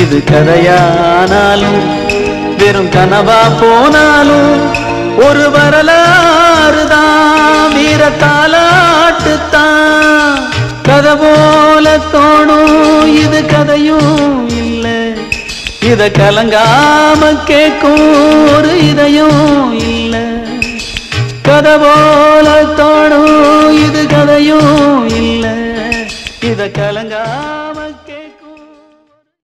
இது கதையானாலும் வெறும் கனவா போனாலும் ஒரு வரலாறு தான் வீர தாலாட்டு கதை போல தோணும் இது கதையும் இல்லை. இத கலங்காம கேட்கும் ஒரு இதயம் இல்லை. கதை போல தோணும் இது கதையும் இல்லை. இத கலங்காம கே